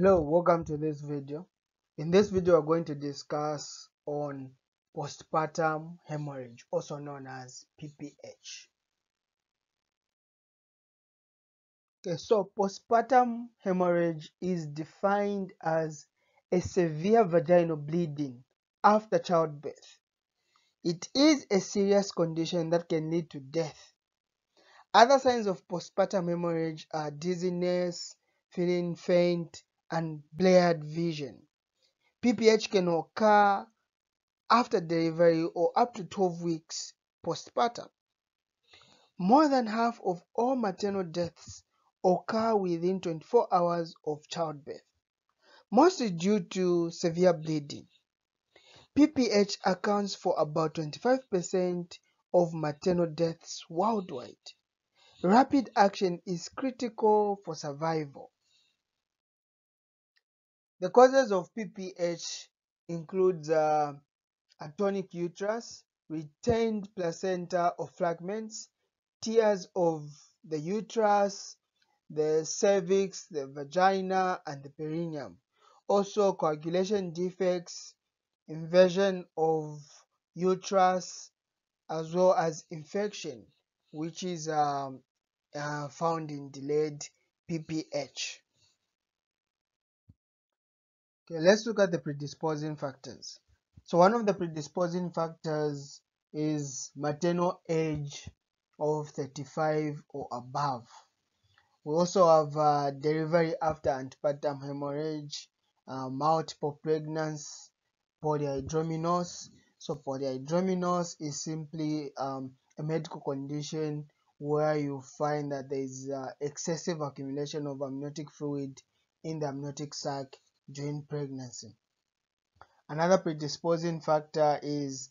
Hello, welcome to this video. In this video, we're going to discuss on postpartum hemorrhage, also known as PPH. Okay, so postpartum hemorrhage is defined as a severe vaginal bleeding after childbirth. It is a serious condition that can lead to death. Other signs of postpartum hemorrhage are dizziness, feeling faint, and blurred vision. PPH can occur after delivery or up to 12 weeks postpartum. More than half of all maternal deaths occur within 24 hours of childbirth, mostly due to severe bleeding. PPH accounts for about 25% of maternal deaths worldwide. Rapid action is critical for survival. The causes of PPH include uh, atonic uterus, retained placenta or fragments, tears of the uterus, the cervix, the vagina, and the perineum. Also, coagulation defects, inversion of uterus, as well as infection, which is um, uh, found in delayed PPH. Okay, let's look at the predisposing factors. So one of the predisposing factors is maternal age of 35 or above. We also have uh, delivery after antepartum hemorrhage, uh, multiple pregnancy, polyhydramnios. So polyhydramnios is simply um, a medical condition where you find that there is uh, excessive accumulation of amniotic fluid in the amniotic sac during pregnancy. Another predisposing factor is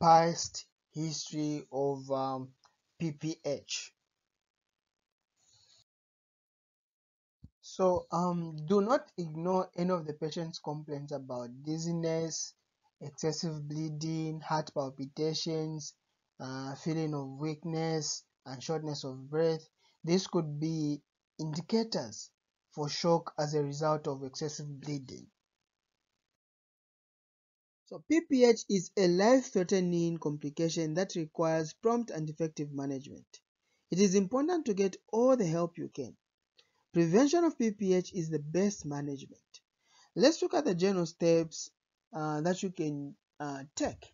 past history of um, PPH. So um, do not ignore any of the patient's complaints about dizziness, excessive bleeding, heart palpitations, uh, feeling of weakness, and shortness of breath. This could be indicators for shock as a result of excessive bleeding. So PPH is a life-threatening complication that requires prompt and effective management. It is important to get all the help you can. Prevention of PPH is the best management. Let's look at the general steps uh, that you can uh, take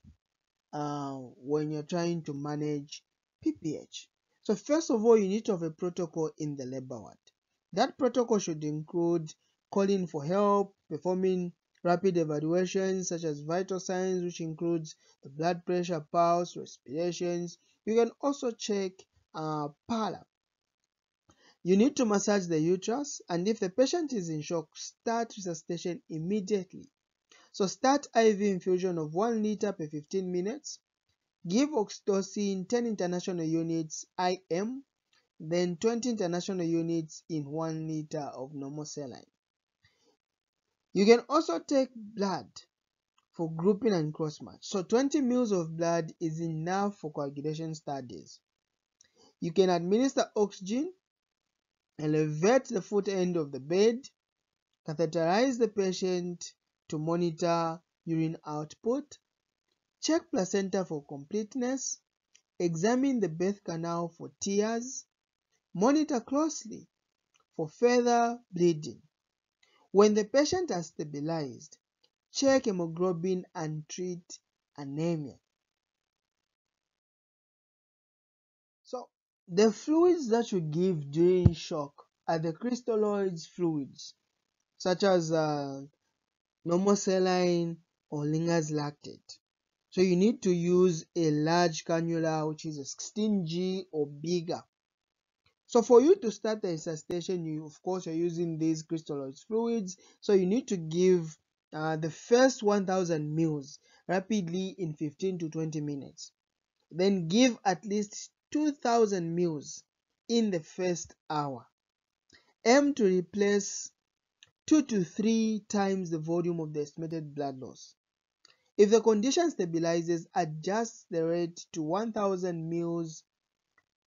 uh, when you're trying to manage PPH. So first of all, you need to have a protocol in the labor ward. That protocol should include calling for help, performing rapid evaluations such as vital signs, which includes the blood pressure, pulse, respirations. You can also check uh, pallor. You need to massage the uterus, and if the patient is in shock, start resuscitation immediately. So start IV infusion of 1 liter per 15 minutes. Give oxytocin 10 international units IM, then 20 international units in 1 liter of normal saline. You can also take blood for grouping and cross-match. So 20 mils of blood is enough for coagulation studies. You can administer oxygen, elevate the foot end of the bed, catheterize the patient to monitor urine output, check placenta for completeness, examine the birth canal for tears, monitor closely for further bleeding. When the patient has stabilized, check hemoglobin and treat anemia. So, the fluids that you give during shock are the crystalloid fluids, such as uh, normal saline or Ringer's lactate. So you need to use a large cannula which is a 16G or bigger. So for you to start the resuscitation, you of course you're using these crystalloid fluids. So you need to give uh, the first 1000 mils rapidly in 15 to 20 minutes. Then give at least 2000 mils in the first hour. Aim to replace 2 to 3 times the volume of the estimated blood loss. If the condition stabilizes, adjust the rate to 1000 mils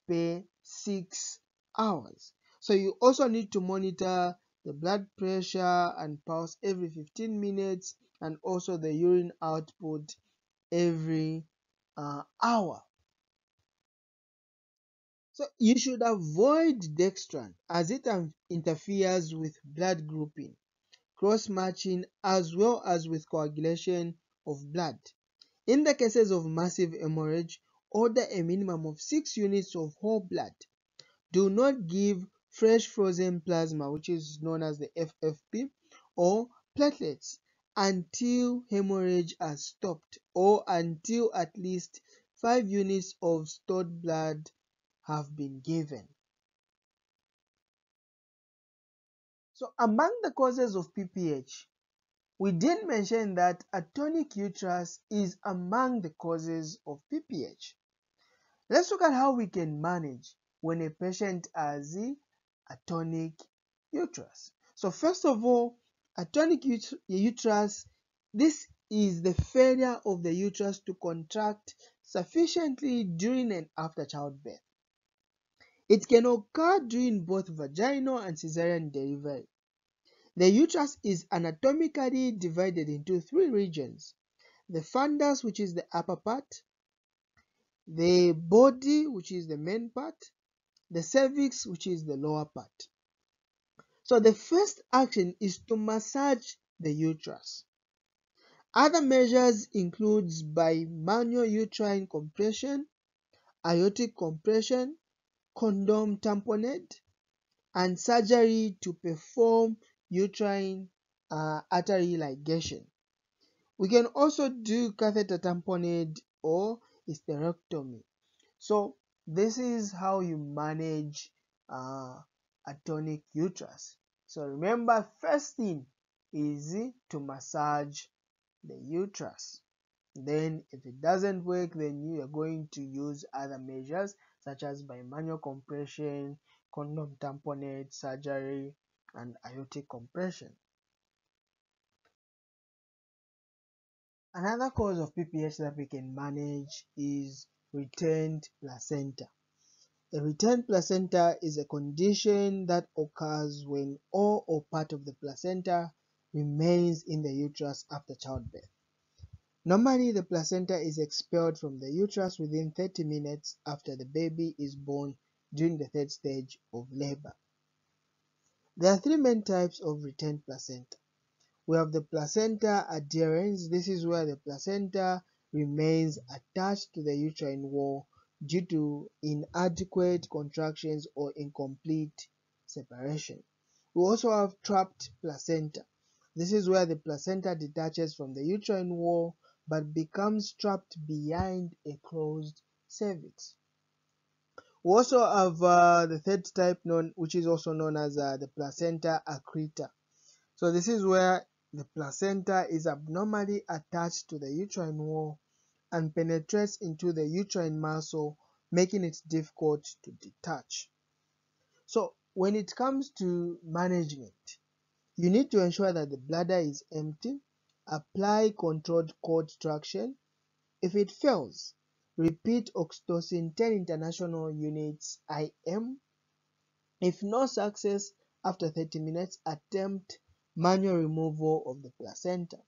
per 6 hours. So you also need to monitor the blood pressure and pulse every 15 minutes, and also the urine output every uh, hour. So you should avoid dextran as it interferes with blood grouping, cross-matching as well as with coagulation of blood. In the cases of massive hemorrhage, order a minimum of 6 units of whole blood. Do not give fresh frozen plasma which is known as the FFP or platelets until hemorrhage has stopped or until at least 5 units of stored blood have been given. So among the causes of PPH, we did mention that atonic uterus is among the causes of PPH. Let's look at how we can manage when a patient has atonic uterus. So first of all, atonic uterus, this is the failure of the uterus to contract sufficiently during and after childbirth. It can occur during both vaginal and cesarean delivery. The uterus is anatomically divided into three regions. The fundus, which is the upper part, the body, which is the main part, the cervix, which is the lower part. So the first action is to massage the uterus. Other measures includes bimanual uterine compression, aortic compression, condom tamponade, and surgery to perform uterine uh, artery ligation. We can also do catheter tamponade or hysterectomy. So this is how you manage uh, atonic uterus. So remember first thing is to massage the uterus. Then if it doesn't work then you are going to use other measures such as bimanual compression, condom tamponade, surgery, and aortic compression. Another cause of PPH that we can manage is retained placenta. A retained placenta is a condition that occurs when all or part of the placenta remains in the uterus after childbirth. Normally, the placenta is expelled from the uterus within 30 minutes after the baby is born during the third stage of labor. There are three main types of retained placenta. We have the placenta adherens. This is where the placenta remains attached to the uterine wall due to inadequate contractions or incomplete separation. We also have trapped placenta. This is where the placenta detaches from the uterine wall but becomes trapped behind a closed cervix. We also have uh, the third type known, which is also known as uh, the placenta accreta. So this is where the placenta is abnormally attached to the uterine wall and penetrates into the uterine muscle, making it difficult to detach. So when it comes to management, you need to ensure that the bladder is empty Apply controlled cord traction. If it fails, repeat oxytocin 10 international units IM. If no success after 30 minutes, attempt manual removal of the placenta.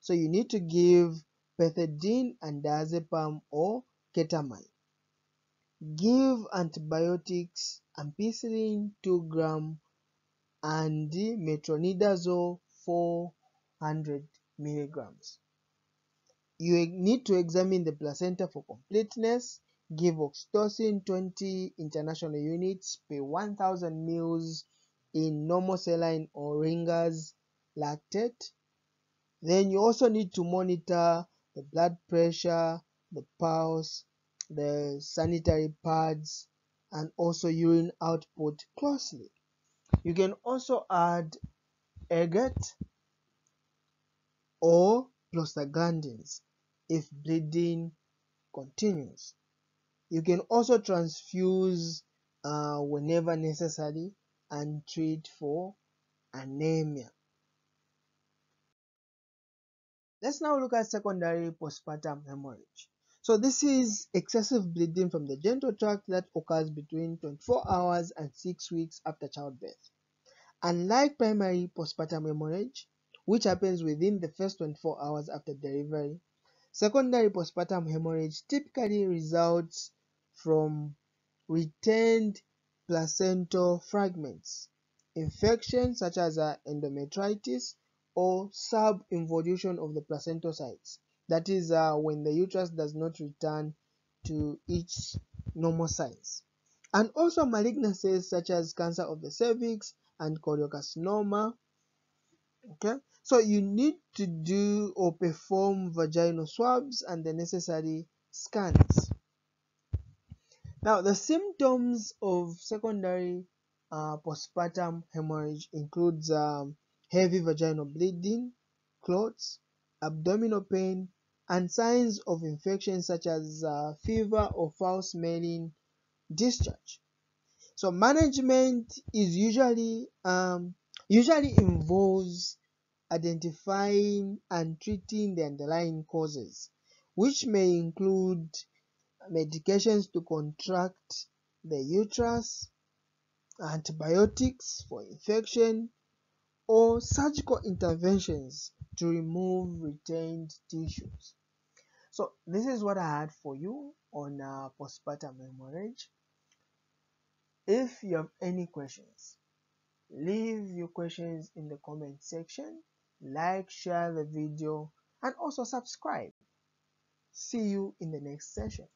So you need to give pethidine and diazepam or ketamine. Give antibiotics ampicillin 2 gram and metronidazole 400 milligrams. You need to examine the placenta for completeness. Give oxytocin 20 international units per 1000 mils in normal saline or Ringer's lactate. Then you also need to monitor the blood pressure, the pulse, the sanitary pads, and also urine output closely. You can also add agate or prostaglandins if bleeding continues. You can also transfuse uh, whenever necessary and treat for anemia. Let's now look at secondary postpartum hemorrhage. So this is excessive bleeding from the genital tract that occurs between 24 hours and 6 weeks after childbirth. Unlike primary postpartum hemorrhage, which happens within the first 24 hours after delivery, secondary postpartum hemorrhage typically results from retained placental fragments, infections such as endometritis, or sub-involution of the placental sites. That is uh, when the uterus does not return to its normal size. And also malignancies such as cancer of the cervix and choriocarcinoma. Okay, so you need to do or perform vaginal swabs and the necessary scans. Now, the symptoms of secondary uh, postpartum hemorrhage includes um, heavy vaginal bleeding, clots, abdominal pain, and signs of infection such as uh, fever or foul-smelling discharge. So management is usually um, usually involves identifying and treating the underlying causes, which may include medications to contract the uterus, antibiotics for infection, or surgical interventions to remove retained tissues. So this is what I had for you on uh, postpartum hemorrhage. If you have any questions, leave your questions in the comment section, like, share the video, and also subscribe. See you in the next session.